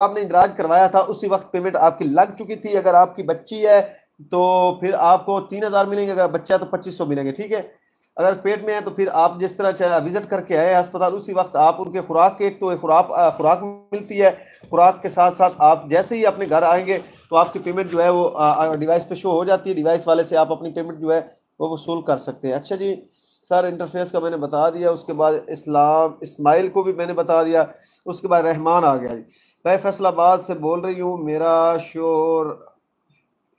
آپ نے اندراج کروایا تھا، اسی وقت پیمنٹ آپ کی لگ چکی تھی، اگر آپ کی بچی ہے تو پھر آپ کو تین ہزار ملیں گے، اگر بچہ ہے تو پچیس سو ملیں گے، ٹھیک ہے؟ اگر پیٹ میں ہے تو پھر آپ جس طرح وزٹ کر کے آئے ہسپتال، اسی وقت آپ ان کے خوراک کے ایک تو خوراک خوراک ملتی ہے۔ خوراک کے ساتھ ساتھ آپ جیسے ہی اپنے گھر آئیں گے تو آپ کی پیمنٹ جو ہے وہ ڈیوائس پہ شو ہو جاتی ہے۔ ڈیوائس والے سے آپ اپنی پیمنٹ جو ہے وہ وصول کر سکتے ہیں۔ اچھا جی سر انٹرفیس کا میں نے بتا دیا، اس کے بعد اسلام، اسماعیل کو بھی میں نے بتا دیا، اس کے بعد رحمان آ گیا جی۔ میں فیصل آباد سے بول رہی ہوں، میرا شور،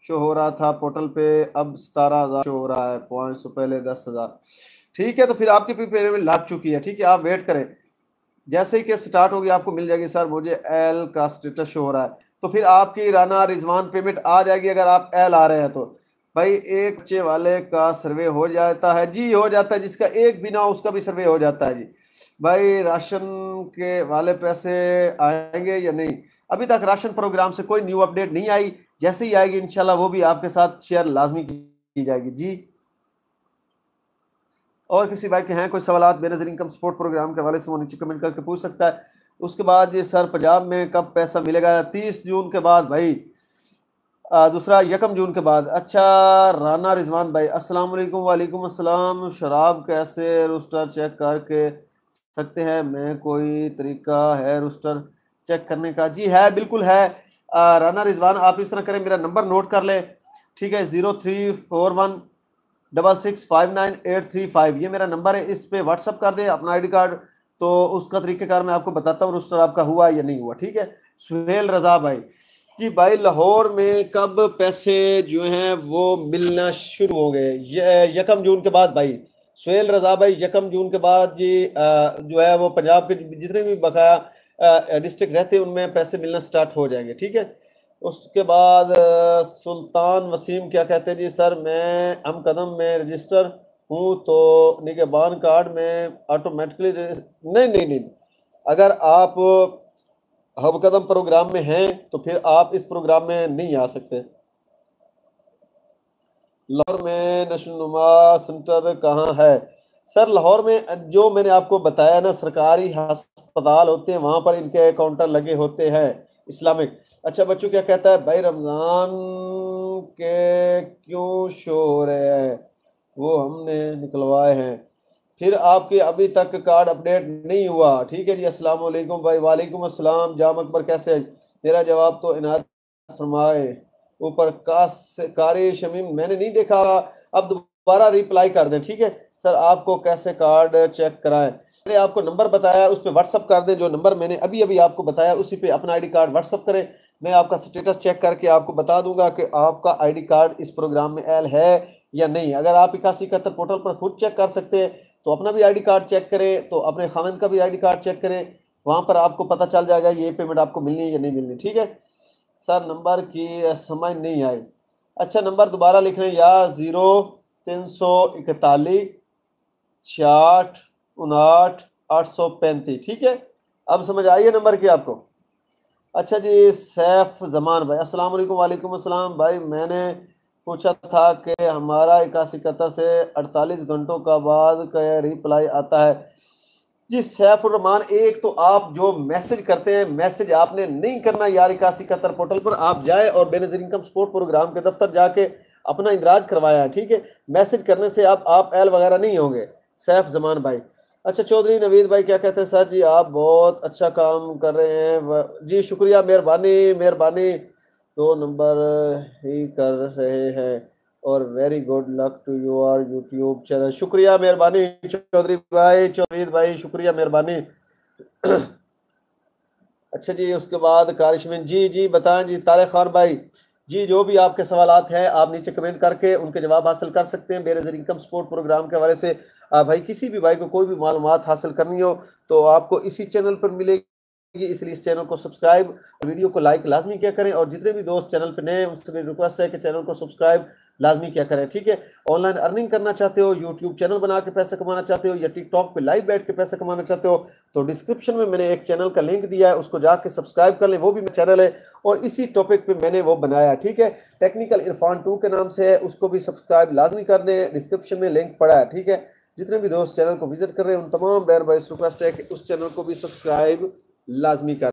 شو ہو رہا تھا پورٹل پہ، اب ستارہ ہزار شو ہو رہا ہے پوائنٹ سو پہلے دس ہزار۔ ٹھیک ہے، تو پھر آپ کی پیمنٹ لگ چکی ہے، ٹھیک ہے، آپ ویٹ کریں۔ جیسے ہی کہ سٹارٹ ہوگی، آپ کو مل جائے گی۔ سر، مجھے ایل کا سٹیٹس شو ہو رہا ہے۔ تو پھر آپ کی رانا رضوان پیمنٹ آ جائے گی، اگر آپ ایل آ رہے ہیں تو۔ بھائی، ایک بچے والے کا سروے ہو جاتا ہے۔ جی ہو جاتا ہے، جس کا ایک بھی نہ ہو، اس کا بھی سروے ہو جاتا ہے۔ جی بھائی، راشن کے والے پیسے آئیں گے یا نہیں؟ ابھی تک راشن پروگرام سے کوئی نیو اپڈیٹ نہیں آئی۔ جیسے ہی آئے گی، انشاءاللہ وہ بھی آپ کے ساتھ شیئر لازمی کی جائے گی۔ جی۔ اور کسی بھائی کے ہیں کوئی سوالات بے نظر انکم سپورٹ پروگرام کے حوالے سے وہ نیچے کمنٹ کر کے پوچھ سکتا ہے۔ اس کے بعد یہ سر پنجاب میں کب پیسہ ملے گا؟ تیس جون کے بعد، بھائی۔ دوسرا یکم جون کے بعد۔ اچھا رانا رضوان بھائی، السلام علیکم، وعلیکم السلام۔ شراب کیسے روسٹر چیک کر کے سکتے ہیں؟ میں کوئی طریقہ ہے روسٹر چیک کرنے کا؟ جی ہے، بالکل ہے۔ رانا رضوان، آپ اس طرح کریں، میرا نمبر نوٹ کر لیں۔ ٹھیک ہے، zero three four one double six five nine eight three five. یہ میرا نمبر ہے، اس پہ واٹس اپ کر دیں اپنا آئی ڈی کارڈ۔ تو اس کا طریقہ کار میں آپ کو بتاتا ہوں، روسٹر آپ کا ہوا یا نہیں ہوا۔ ٹھیک ہے، سہیل رضا بھائی۔ جی بھائی، لاہور میں کب پیسے جو ہیں وہ ملنا شروع ہو گئے؟ یکم جون کے بعد بھائی۔ سہیل رضا بھائی، یکم جون کے بعد جی جو ہے وہ پنجاب کے جتنے بھی بقایا ڈسٹرکٹ رہتے ہیں، ان میں پیسے ملنا سٹارٹ ہو جائیں گے، ٹھیک ہے؟ اس کے بعد سلطان وسیم کیا کہتے ہیں؟ جی سر، میں ہم قدم میں رجسٹر ہوں تو نگہبان کارڈ میں آٹومیٹکلی نہیں نہیں نہیں۔ اگر آپ ہم قدم پروگرام میں ہیں تو پھر آپ اس پروگرام میں نہیں آ سکتے۔ لاہور میں نشو نما سنٹر کہاں ہے؟ سر، لاہور میں جو میں نے آپ کو بتایا نا، سرکاری ہسپتال ہوتے ہیں، وہاں پر ان کے کاؤنٹر لگے ہوتے ہیں اسلامک۔ اچھا بچوں، کیا کہتا ہے؟ بھائی، رمضان کے کیوں شو ہو رہے ہیں وہ ہم نے نکلوائے ہیں۔ پھر آپ کے ابھی تک کارڈ اپڈیٹ نہیں ہوا۔ ٹھیک ہے جی السلام علیکم بھائی، وعلیکم السلام۔ جام اکبر، کیسے میرا جواب تو عنایت فرمائے۔ اوپر کاری شمیم، میں نے نہیں دیکھا۔ اب دوبارہ ریپلائی کر دیں۔ ٹھیک ہے؟ سر، آپ کو کیسے کارڈ چیک کرائیں؟ میں نے آپ کو نمبر بتایا، اس پہ واٹس اپ کر دیں۔ جو نمبر میں نے ابھی ابھی آپ کو بتایا، اسی پہ اپنا I D card WhatsApp کریں۔ میں آپ کا سٹیٹس چیک کر کے آپ کو بتا دوں گا کہ آپ کا آئی ڈی کارڈ اس پروگرام میں ایل ہے یا نہیں۔ اگر آپ اکاسی اکہتر پورٹل پر خود چیک کر سکتے ہیں تو اپنا بھی آئی ڈی کارڈ چیک کریں، تو اپنے خامن کا بھی آئی ڈی کارڈ چیک کریں۔ وہاں پر آپ کو پتہ چل جائے گا یہ پیمنٹ آپ کو ملنی ہے یا نہیں ملنی، ٹھیک ہے؟ سر، نمبر کی سمجھ نہیں آئی۔ اچھا نمبر دوبارہ لکھ رہے ہیں۔ یا زیرو، تین سو اکتالیس، چھیاٹھ، اناٹھ، آٹھ سو پینتیس، ٹھیک ہے؟ اب سمجھ آئیے نمبر کی آپ کو؟ اچھا جی سیف زمان بھائی، السلام علیکم، وعلیکم السلام بھائی، میں نے پوچھا تھا کہ ہمارا اکاسی قطر سے اڑتالیس گھنٹوں کا بعد کا ریپلائی آتا ہے۔ جی سیف الرحمان ایک تو آپ جو میسج کرتے ہیں میسج آپ نے نہیں کرنا یار اکاسی قطر پورٹل پر۔ آپ جائیں اور بے نظر انکم سپورٹ پروگرام کے دفتر جا کے اپنا اندراج کروایا ہے ٹھیک ہے؟ میسج کرنے سے آپ آپ ایل وغیرہ نہیں ہوں گے۔ سیف زمان بھائی۔ اچھا چودھری نوید بھائی کیا کہتے ہیں؟ سر جی آپ بہت اچھا کام کر رہے ہیں۔ جی شکریہ، مہربانی مہربانی۔ دو نمبر ہی کر رہے ہیں اور very good luck to your YouTube channel شکریہ مہربانی چودھری بھائی چودھری بھائی، شکریہ مہربانی۔ اچھا جی اس کے بعد کارشمین جی جی بتائیں جی طارق خان بھائی۔ جی جو بھی آپ کے سوالات ہیں، آپ نیچے کمنٹ کر کے ان کے جواب حاصل کر سکتے ہیں۔ بے نظر انکم سپورٹ پروگرام کے حوالے سے بھائی، کسی بھی بھائی کو کوئی بھی معلومات حاصل کرنی ہو، تو آپ کو اسی چینل پر ملے اس لیے اس چینل کو سبسکرائب ویڈیو کو لائک لازمی کیا کریں اور جتنے بھی دوست چینل پہ نئے اس سے ریکویسٹ ہے کہ چینل کو سبسکرائب لازمی کیا کریں، ٹھیک ہے؟ آن لائن ارننگ کرنا چاہتے ہو یوٹیوب چینل بنا کے پیسے کمانا چاہتے ہو یا ٹک ٹاک پہ لائیو بیٹھ کے پیسے کمانا چاہتے ہو، تو ڈسکرپشن میں میں نے ایک چینل کا لنک دیا ہے، اس کو جا کے سبسکرائب کر لیں، وہ بھی میں چینل ہے اور اسی ٹاپک پہ میں نے وہ بنایا، ٹھیک ہے؟ ٹیکنیکل عرفان ٹو کے نام سے ہے، اس کو بھی سبسکرائب لازمی کر دیں ڈسکرپشن میں لنک پڑا ہے، ٹھیک ہے؟ جتنے بھی دوست چینل کو وزٹ کر رہے ہیں، ان تمام بہن بھائی ریکویسٹ ہے کہ اس چینل کو بھی سبسکرائب لازمی کر